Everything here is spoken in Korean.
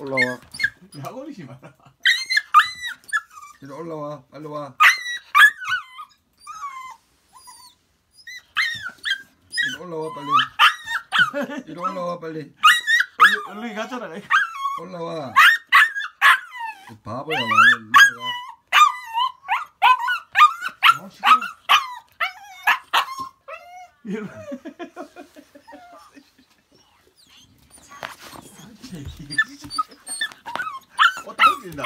올라와. 약 올리지 마라. 이리 올라와. 빨리 와. 이리 올라와 빨리. 이리 올라와 빨리. 얼른 얼른. 내가. 올라와. 이 바보야 완전 내려가. 아, 시끄러. 이런. 어, 당 是的